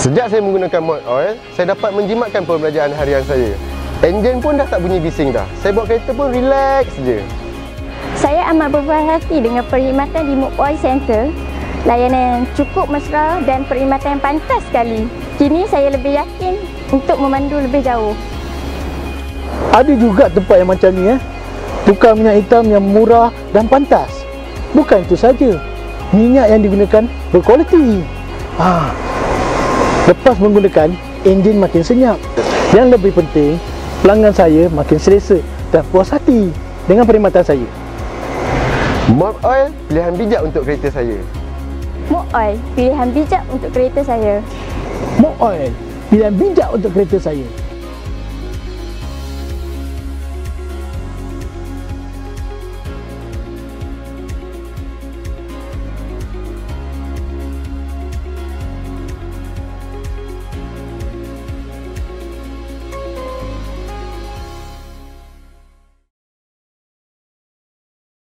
Sejak saya menggunakan mod oil, saya dapat menjimatkan pembelajaran harian saya. Enjin pun dah tak bunyi bising dah. Saya bawa kereta pun relax je. Saya amat berpuas hati dengan perkhidmatan di Mob Oil Center. Layanan yang cukup mesra dan perkhidmatan yang pantas sekali. Kini saya lebih yakin untuk memandu lebih jauh. Ada juga tempat yang macam ni eh. Tukar minyak hitam yang murah dan pantas. Bukan itu saja. Minyak yang digunakan berkualiti. Ha. Lepas menggunakan, enjin makin senyap. Yang lebih penting, pelanggan saya makin selesa dan puas hati dengan perkhidmatan saya. Mod oil pilihan bijak untuk kereta saya. Mob Oil, pilihan bijak untuk kereta saya. Mob Oil, pilihan bijak untuk kereta saya.